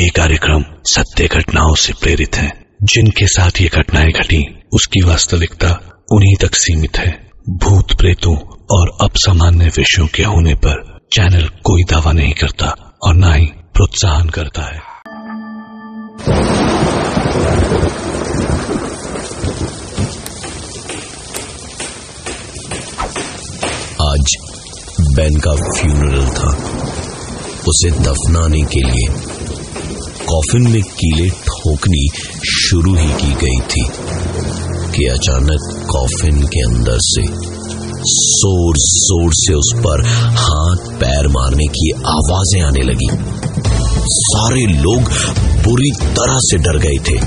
ये कार्यक्रम सत्य घटनाओं से प्रेरित है। जिनके साथ ये घटनाएँ घटी, उसकी वास्तविकता उन्हीं तक सीमित है। भूत प्रेतों और अपसामान्य विषयों के होने पर चैनल कोई दावा नहीं करता और न ही प्रोत्साहन करता है। आज बेन का फ्यूनरल था। उसे दफनाने के लिए कॉफिन में कीले ठोकनी शुरू ही की गई थी कि अचानक कॉफिन के अंदर से, ज़ोर ज़ोर से उस पर हाथ पैर मारने की आवाज़ें आने लगी। सारे लोग बुरी तरह से डर गए थे।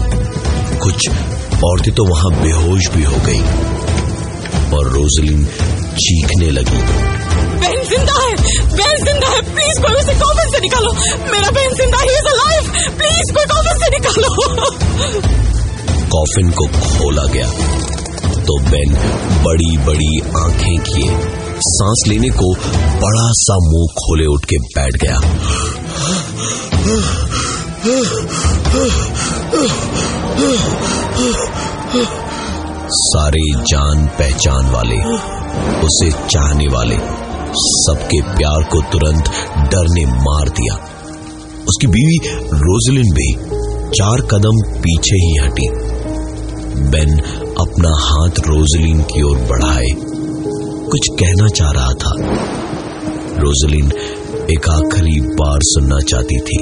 कुछ औरतें तो वहाँ बेहोश भी हो गई। और रोजलिन चीखने लगी। बहन ज़िंदा है बहन ज़िंदा है प्लीज़ कोई उसे कॉफिन से निकालो। मेरा बहन ज़िंदा ही इज़ अलाइव प्लीज़ कोई कॉफिन से निकालो। कॉफिन को खोला गया तो बेन बड़ी बड़ी आँखें किए। सांस लेने को बड़ा सा मुँह खोले उठ के बैठ गया। सारे जान पहचान वाले, उसे चाहने वाले सबके प्यार को तुरंत डर ने मार दिया। उसकी बीवी रोजलिन भी चार कदम पीछे ही हटी। बेन अपना हाथ रोजलिन की ओर बढ़ाए। कुछ कहना चाह रहा था। रोजलिन एक आखिरी बार सुनना चाहती थी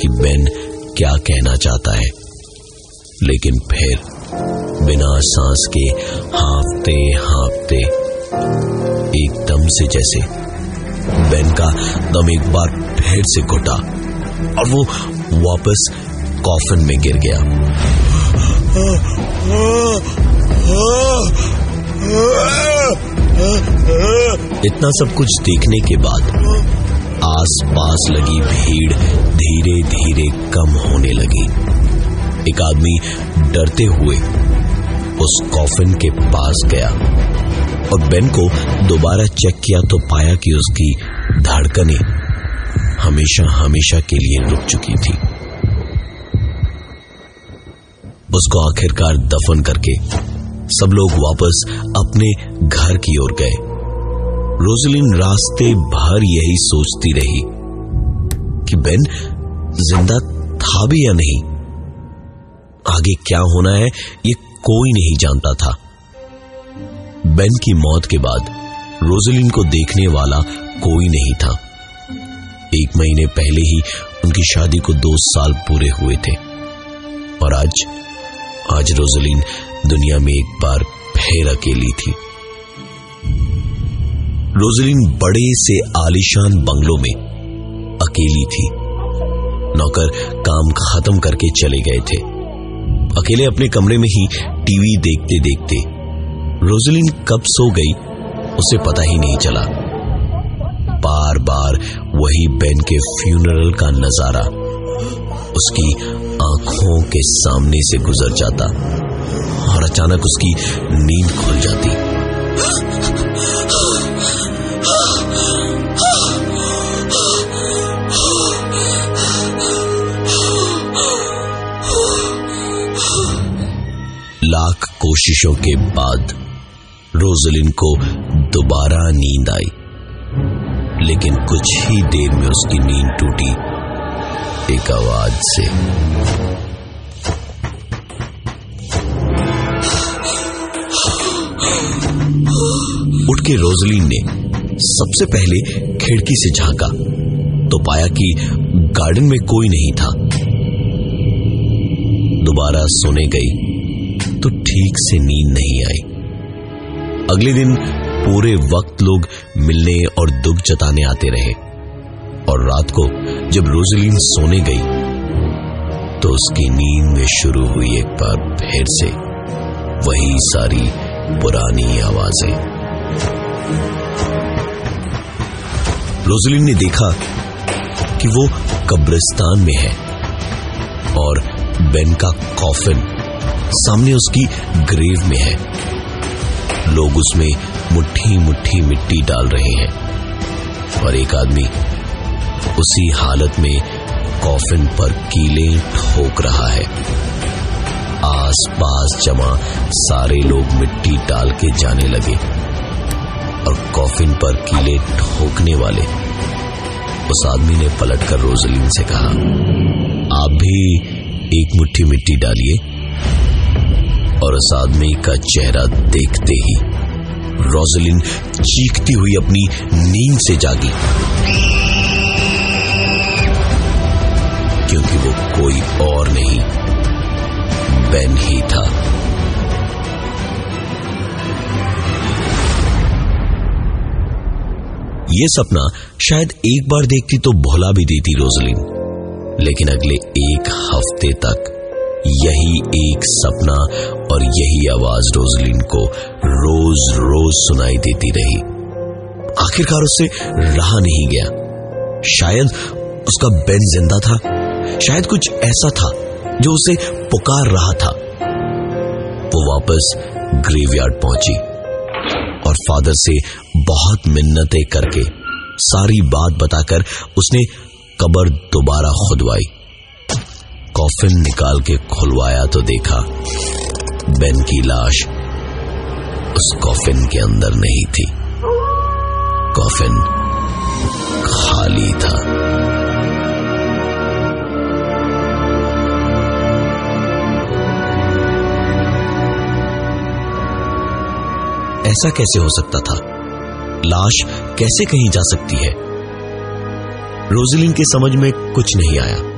कि बेन क्या कहना चाहता है। लेकिन फिर बिना सांस के हाँफते हाँफते एकदम से जैसे बेन का दम एक बार फिर से घुटा और वो वापस कॉफिन में गिर गया। इतना सब कुछ देखने के बाद आस पास लगी भीड़ धीरे धीरे कम होने लगी। एक आदमी डरते हुए उस कॉफिन के पास गया। और बेन को दोबारा चेक किया तो पाया कि उसकी धड़कनें हमेशा हमेशा के लिए रुक चुकी थी। उसको आखिरकार दफन करके सब लोग वापस अपने घर की ओर गए। रोजलिन रास्ते भर यही सोचती रही कि बेन ज़िंदा था भी या नहीं? आगे क्या होना है, ये कोई नहीं जानता था। बेन की मौत के बाद रोजलिन को देखने वाला कोई नहीं था। एक महीने पहले ही उनकी शादी को दो साल पूरे हुए थे। और आज आज रोजलिन दुनिया में एक बार फिर अकेली थी। रोजलिन बड़े से आलिशान बंगलों में अकेली थी। नौकर काम खत्म करके चले गए थे। अकेले अपने कमरे में ही टीवी देखते देखते रोजलिन कब सो गई, उसे पता ही नहीं चला। बार बार वही बेन के फ्यूनरल का नज़ारा उसकी आँखों के सामने से गुजर जाता और अचानक उसकी नींद खुल जाती। लाख कोशिशों के बाद रोजलिन को दोबारा नींद आई। लेकिन कुछ ही देर में उसकी नींद टूटी एक आवाज़ से। उठ के रोजलिन ने सबसे पहले खिड़की से झांका तो पाया कि गार्डन में कोई नहीं था। दोबारा सोने गई तो ठीक से नींद नहीं आई। अगले दिन पूरे वक्त लोग मिलने और दुख जताने आते रहे। और रात को जब रोजलिन सोने गई तो उसकी नींद में शुरू हुई एक बार फिर से वही सारी पुरानी आवाज़ें। रोजलिन ने देखा कि वो कब्रिस्तान में है और बेन का कॉफिन सामने उसकी ग्रेव में है। लोग उसमें मुट्ठी मुट्ठी मिट्टी डाल रहे हैं। और एक आदमी उसी हालत में कॉफिन पर कीले ठोक रहा है। आसपास जमा सारे लोग मिट्टी डाल के जाने लगे और कॉफिन पर कीले ठोकने वाले। उस आदमी ने पलटकर रोजलिन से कहा, आप भी एक मुट्ठी मिट्टी डालिए। और उस आदमी का चेहरा देखते ही रोजलिन चीखती हुई अपनी नींद से जागी। क्योंकि वो कोई और नहीं बेन ही था। ये सपना शायद एक बार देखती तो भुला भी देती रोजलिन, लेकिन अगले एक हफ़्ते तक यही एक सपना और यही आवाज़ रोजलिन को रोज रोज सुनाई देती रही। आखिरकार उससे रहा नहीं गया। शायद उसका बेन ज़िंदा था। शायद कुछ ऐसा था जो उसे पुकार रहा था। वो वापस ग्रेवयार्ड पहुँची और फादर से बहुत मिन्नतें करके सारी बात बताकर उसने कबर दोबारा खुदवाई। कॉफिन निकाल के खुलवाया तो देखा बेन की लाश उस कॉफिन के अंदर नहीं थी। कॉफिन खाली था। ऐसा कैसे हो सकता था? लाश कैसे कहीं जा सकती है? रोजलिन के समझ में कुछ नहीं आया।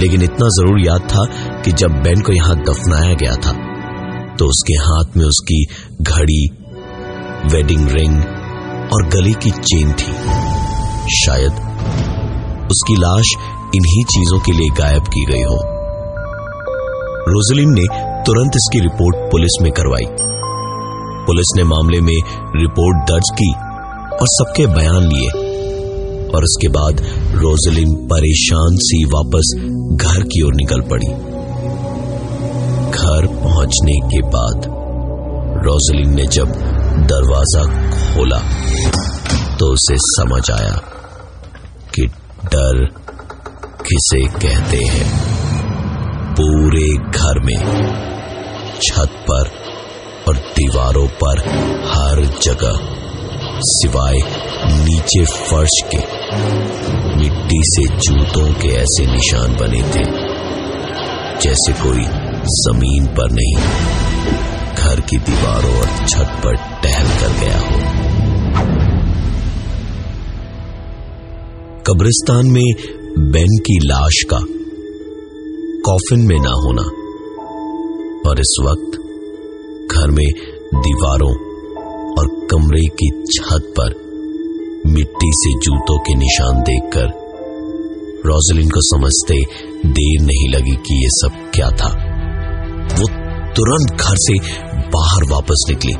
लेकिन इतना ज़रूर याद था कि जब बेन को यहाँ दफनाया गया था तो उसके हाथ में उसकी घड़ी वेडिंग रिंग और गले की चेन थी। शायद उसकी लाश इन्हीं चीज़ों के लिए गायब की गई हो। रोजलिन ने तुरंत इसकी रिपोर्ट पुलिस में करवाई। पुलिस ने मामले में रिपोर्ट दर्ज की और सबके बयान लिए और उसके बाद रोजलिन परेशान सी वापस घर की ओर निकल पड़ी। घर पहुँचने के बाद रोजलिन ने जब दरवाज़ा खोला तो उसे समझ आया कि डर किसे कहते हैं। पूरे घर में छत पर और दीवारों पर हर जगह सिवाय नीचे फर्श के, मिट्टी से जूतों के ऐसे निशान बने थे, जैसे कोई ज़मीन पर नहीं, घर की दीवारों और छत पर टहल कर गया हो। कब्रिस्तान में बेन की लाश का कॉफिन में ना होना, और इस वक्त घर में दीवारों और कमरे की छत पर मिट्टी से जूतों के निशान देखकर रोजलिन को समझते देर नहीं लगी कि यह सब क्या था। वो तुरंत घर से बाहर वापस निकली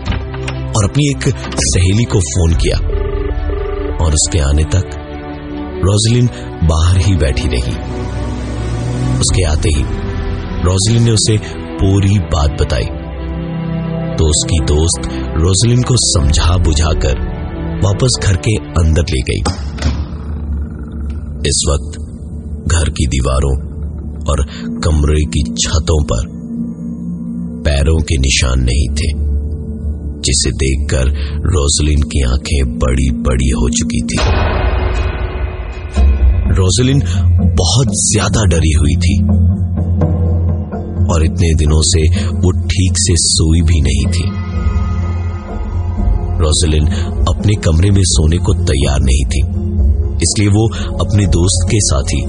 और अपनी एक सहेली को फ़ोन किया और उसके आने तक रोजलिन बाहर ही बैठी रही। उसके आते ही रोजलिन ने उसे पूरी बात बताई। तो उसकी दोस्त रोजलिन को समझा बुझाकर वापस घर के अंदर ले गई। इस वक्त घर की दीवारों और कमरे की छतों पर पैरों के निशान नहीं थे, जिसे देखकर रोजलिन की आँखें बड़ी बड़ी हो चुकी थी। रोजलिन बहुत ज़्यादा डरी हुई थी और इतने दिनों से वो ठीक से सोई भी नहीं थी। रोजलिन अपने कमरे में सोने को तैयार नहीं थी। इसलिए वो अपने दोस्त के साथ ही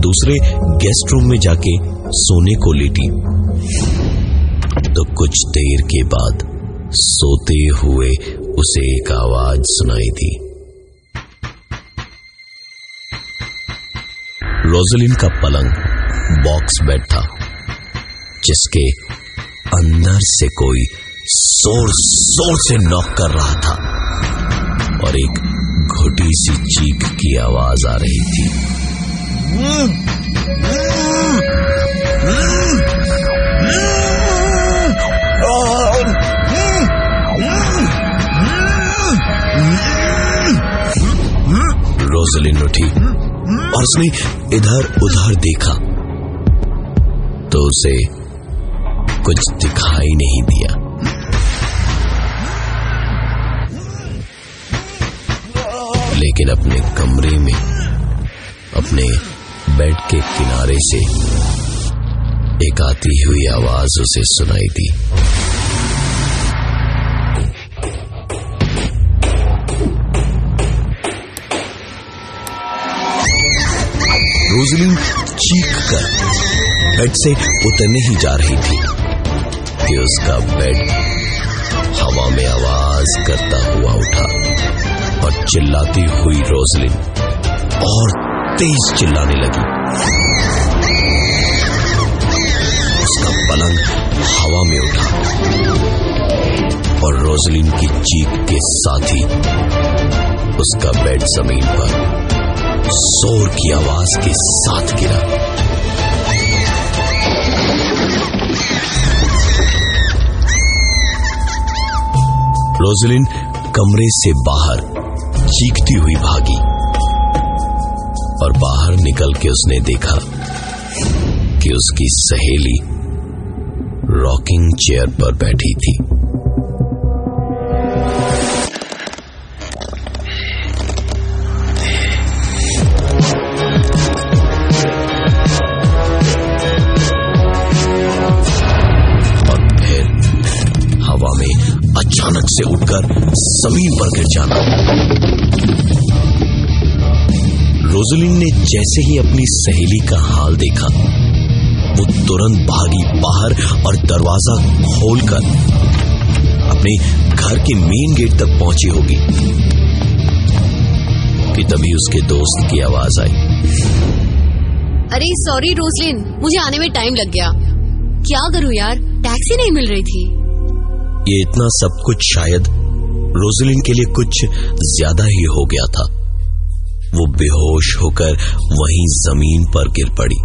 दूसरे गेस्ट रूम में जाके सोने को लेटी। तो कुछ देर के बाद सोते हुए उसे एक आवाज़ सुनाई दी। रोजलिन का पलंग बॉक्स बेड था, जिसके अंदर से कोई ज़ोर ज़ोर से नॉक कर रहा था। और एक घुटी सी चीख की आवाज़ आ रही थी। रोजलिन उठी और उसने इधर उधर देखा। तो उसे कुछ दिखाई नहीं दिया। लेकिन अपने कमरे में, अपने बेड के किनारे से एक आती हुई आवाज़ उसे सुनाई दी। रोजलिन चीख कर बेड से उतरने ही जा रही थी कि उसका बेड हवा में आवाज़ करता हुआ उठा। और चिल्लाती हुई रोजलिन और तेज चिल्लाने लगी। उसका पलंग हवा में उठा और रोजलिन की चीख के साथ ही उसका बेड ज़मीन पर शोर की आवाज़ के साथ गिरा। रोजलिन कमरे से बाहर चीखती हुई भागी और बाहर निकल के उसने देखा कि उसकी सहेली रॉकिंग चेयर पर बैठी थी। और फिर हवा में अचानक से उठकर ज़मीन पर गिर जाना। रोजलिन ने जैसे ही अपनी सहेली का हाल देखा वो तुरंत भागी बाहर और दरवाज़ा खोलकर अपने घर के मेन गेट तक पहुँची होगी। कि तभी उसके दोस्त की आवाज़ आई। अरे सॉरी रोजलिन मुझे आने में टाइम लग गया। क्या करूँ यार? टैक्सी नहीं मिल रही थी। ये इतना सब कुछ शायद रोजलिन के लिए कुछ ज़्यादा ही हो गया था। वो बेहोश होकर वहीं ज़मीन पर गिर पड़ी।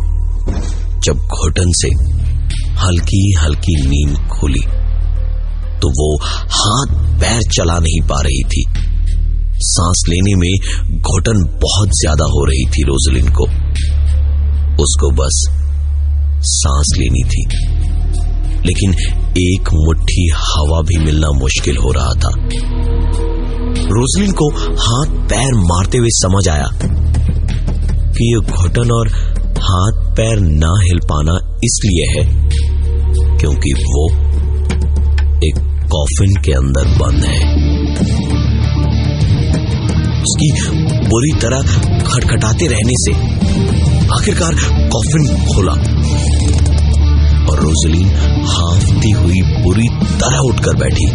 जब घुटन से हल्की हल्की नींद खुली तो वो हाथ पैर चला नहीं पा रही थी। सांस लेने में घुटन बहुत ज़्यादा हो रही थी रोजलिन को। उसको बस सांस लेनी थी। लेकिन एक मुट्ठी हवा भी मिलना मुश्किल हो रहा था। रोजलिन को हाथ पैर मारते हुए समझ आया कि ये घुटन और हाथ पैर ना हिल पाना इसलिए है क्योंकि वो एक कॉफिन के अंदर बंद है। उसकी बुरी तरह खटखटाते रहने से आखिरकार कॉफिन खोला और रोजलिन हाफती हुई बुरी तरह उठकर बैठी।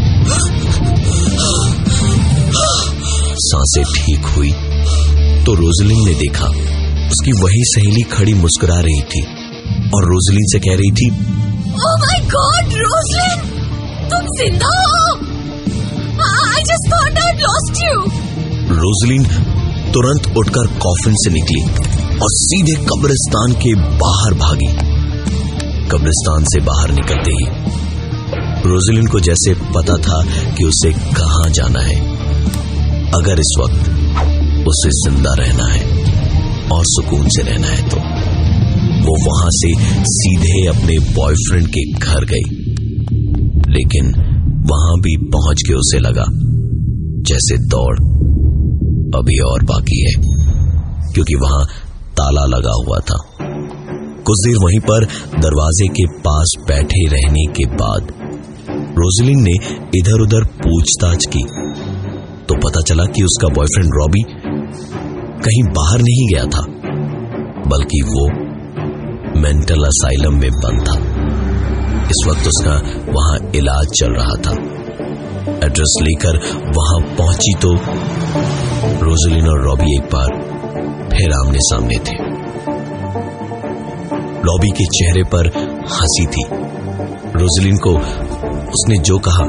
साँसें ठीक हुई। तो रोजलिन ने देखा उसकी वही सहेली खड़ी मुस्कुरा रही थी और रोजलिन से कह रही थी ओह माय गॉड रोजलिन तुम ज़िंदा हो! I just thought I lost you Roselyn तुरंत उठकर कॉफिन से निकली और सीधे कब्रिस्तान के बाहर भागी। कब्रिस्तान से बाहर निकलते ही रोजलिन को जैसे पता था कि उसे कहाँ जाना है। अगर इस वक्त उसे ज़िंदा रहना है और सुकून से रहना है तो वो वहाँ से सीधे अपने बॉयफ्रेंड के घर गई। लेकिन वहाँ भी पहुँच के उसे लगा, जैसे दौड़ अभी और बाकी है, क्योंकि वहाँ ताला लगा हुआ था। कुछ देर वहीं पर दरवाजे के पास बैठे रहने के बाद रोजलिन ने इधर उधर पूछताछ की। तो पता चला कि उसका बॉयफ्रेंड रॉबी कहीं बाहर नहीं गया था, बल्कि वो मेंटल असाइलम में बंद था। इस वक्त उसका वहाँ इलाज चल रहा था। एड्रेस लेकर वहाँ पहुँची तो रोजलिन और रॉबी एक बार फिर आमने सामने थे। रॉबी के चेहरे पर हँसी थी। रोजलिन को उसने जो कहा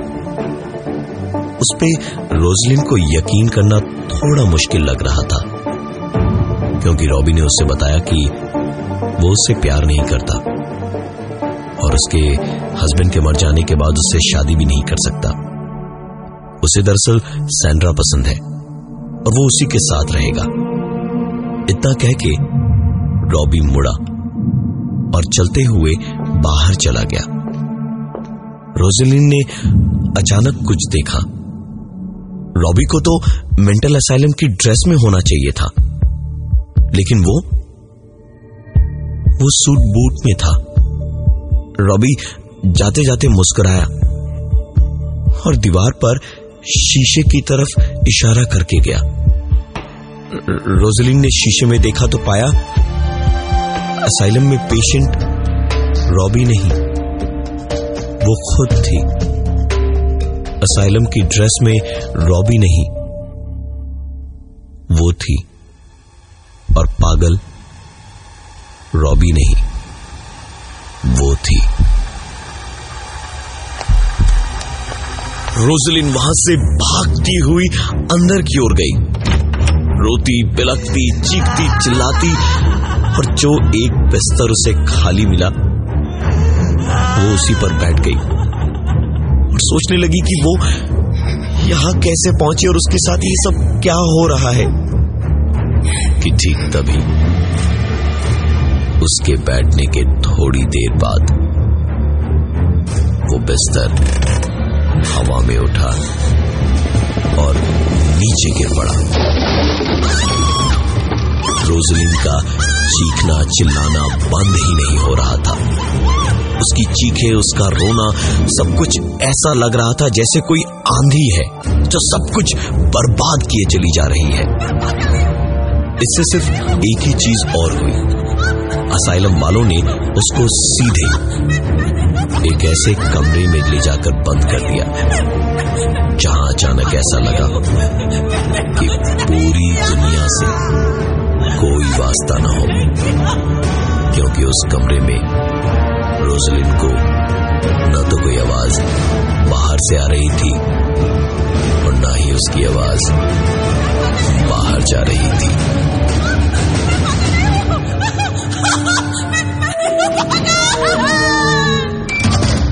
उस पे रोजलिन को यकीन करना थोड़ा मुश्किल लग रहा था, क्योंकि रॉबी ने उससे बताया कि वो उससे प्यार नहीं करता और उसके हस्बैंड के मर जाने के बाद उससे शादी भी नहीं कर सकता। उसे दरअसल सैंड्रा पसंद है और वो उसी के साथ रहेगा। इतना कह के रॉबी मुड़ा और चलते हुए बाहर चला गया। रोजलिन ने अचानक कुछ देखा। रॉबी को तो मेंटल असाइलम की ड्रेस में होना चाहिए था। लेकिन वो वो सूट बूट में था। रॉबी जाते जाते मुस्कुराया और दीवार पर शीशे की तरफ़ इशारा करके गया। रोजलिन ने शीशे में देखा तो पाया, असाइलम में पेशेंट रॉबी नहीं, वो खुद थी। असाइलम की ड्रेस में रॉबी नहीं। वो थी और पागल रॉबी नहीं। वो थी। रोजलिन वहाँ से भागती हुई अंदर की ओर गई। रोती बिलकती चीखती, चिल्लाती और जो एक बिस्तर उसे खाली मिला, वो उसी पर बैठ गई। सोचने लगी कि वो यहाँ कैसे पहुँची और उसके साथ ये सब क्या हो रहा है? कि ठीक तभी उसके बैठने के थोड़ी देर बाद वो बिस्तर हवा में उठा और नीचे गिर पड़ा। रोजलिन का चीखना चिल्लाना बंद ही नहीं हो रहा था। उसकी चीखे, उसका रोना, सब कुछ ऐसा लग रहा था जैसे कोई आंधी है जो सब कुछ बर्बाद किए चली जा रही है। इससे सिर्फ़ एक ही चीज़ और हुई। असाइलम वालों ने उसको सीधे एक ऐसे कमरे में ले जाकर बंद कर दिया, जहाँ अचानक ऐसा लगा कि पूरी दुनिया से कोई वास्ता न हो, क्योंकि उस कमरे में रोजलिन को न तो कोई आवाज़ बाहर से आ रही थी, और न ही उसकी आवाज़ बाहर जा रही थी।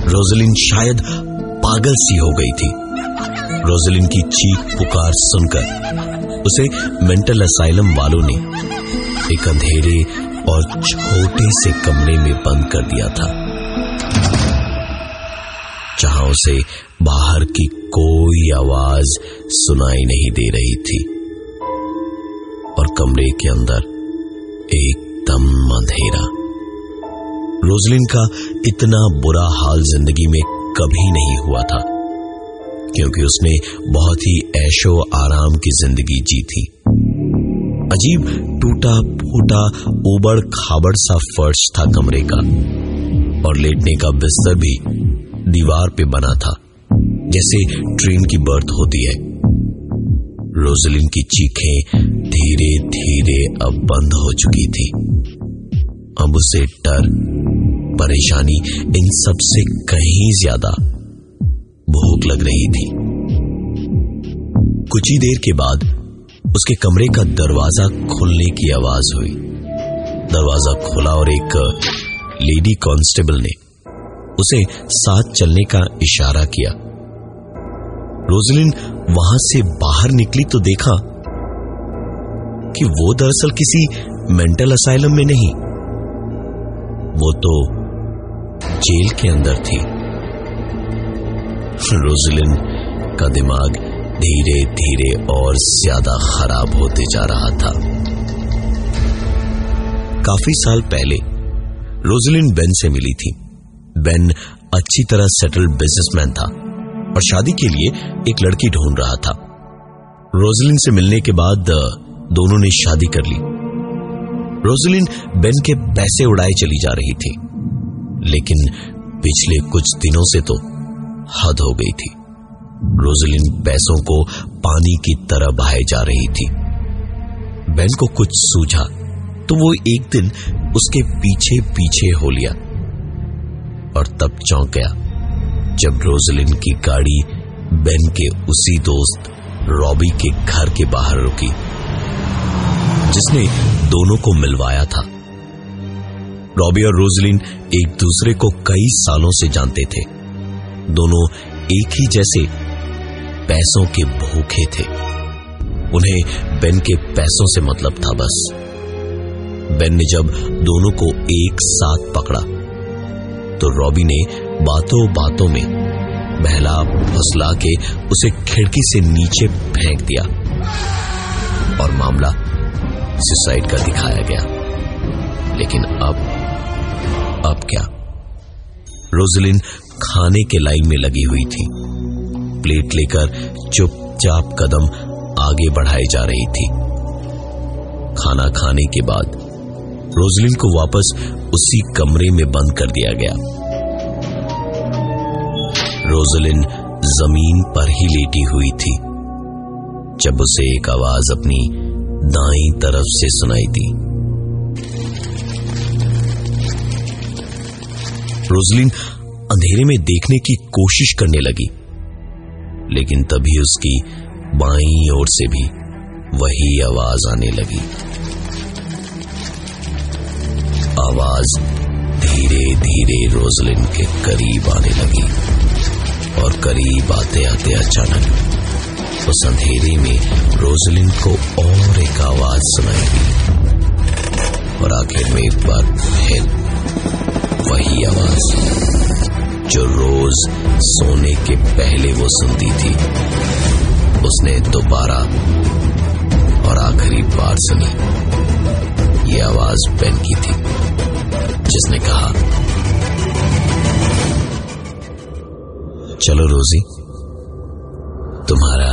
रोजलिन शायद पागल सी हो गई थी। रोजलिन की चीख पुकार सुनकर उसे मेंटल असाइलम वालों ने एक अंधेरे और छोटे से कमरे में बंद कर दिया था। जहाँ उसे बाहर की कोई आवाज़ सुनाई नहीं दे रही थी। और कमरे के अंदर एकदम अंधेरा। रोजलिन का इतना बुरा हाल ज़िंदगी में कभी नहीं हुआ था, क्योंकि उसने बहुत ही ऐशो आराम की ज़िंदगी जी थी। अजीब, टूटा, फूटा उबड़ खाबड़ सा फर्श था कमरे का। और लेटने का बिस्तर भी दीवार पे बना था, जैसे ट्रेन की बर्थ होती है। रोजलिन की चीखें धीरे धीरे अब बंद हो चुकी थी। अब उसे डर, परेशानी इन सबसे कहीं ज़्यादा भूख लग रही थी। कुछ ही देर के बाद उसके कमरे का दरवाज़ा खुलने की आवाज़ हुई। दरवाज़ा खुला और एक लेडी कांस्टेबल ने उसे साथ चलने का इशारा किया। रोजलिन वहाँ से बाहर निकली तो देखा कि वो दरअसल किसी मेंटल असाइलम में नहीं। वो तो जेल के अंदर थी। रोजलिन का दिमाग धीरे धीरे और ज़्यादा खराब होते जा रहा था। काफ़ी साल पहले, रोजलिन बेन से मिली थी। बेन अच्छी तरह सेटल्ड बिजनेसमैन था और शादी के लिए एक लड़की ढूंढ रहा था। रोजलिन से मिलने के बाद, दोनों ने शादी कर ली। रोजलिन बेन के पैसे उड़ाए चली जा रही थी, लेकिन पिछले कुछ दिनों से तो हद हो गई थी। रोजलिन पैसों को पानी की तरह बहाए जा रही थी। बेन को कुछ सूझा तो वो एक दिन उसके पीछे पीछे हो लिया और तब चौंक गया, जब रोजलिन की गाड़ी बेन के उसी दोस्त रॉबी के घर के बाहर रुकी, जिसने दोनों को मिलवाया था। रॉबी और रोजलिन एक दूसरे को कई सालों से जानते थे। दोनों एक ही जैसे पैसों के भूखे थे। उन्हें बेन के पैसों से मतलब था बस। बेन ने जब दोनों को एक साथ पकड़ा तो रॉबी ने बातों बातों में बहला फसला के उसे खिड़की से नीचे फेंक दिया और मामला सुसाइड का दिखाया गया। लेकिन अब अब क्या? रोजलिन खाने के लाइन में लगी हुई थी। प्लेट लेकर चुपचाप कदम आगे बढ़ाई जा रही थी। खाना खाने के बाद रोजलिन को वापस उसी कमरे में बंद कर दिया गया। रोजलिन ज़मीन पर ही लेटी हुई थी, जब उसे एक आवाज़ अपनी दाई तरफ़ से सुनाई दी। रोजलिन अंधेरे में देखने की कोशिश करने लगी। लेकिन तभी उसकी बाई ओर से भी वही आवाज़ आने लगी। आवाज़ धीरे धीरे रोजलिन के करीब आने लगी और करीब आते आते अचानक उस अंधेरे में रोजलिन को और एक आवाज़ सुनाई दी और आखिर में एक बार फिर वही आवाज़। जो रोज सोने के पहले वो सुनती थी, उसने दोबारा और आखिरी बार सुनी। ये आवाज़ पेन की थी, जिसने कहा, चलो रोजी, तुम्हारा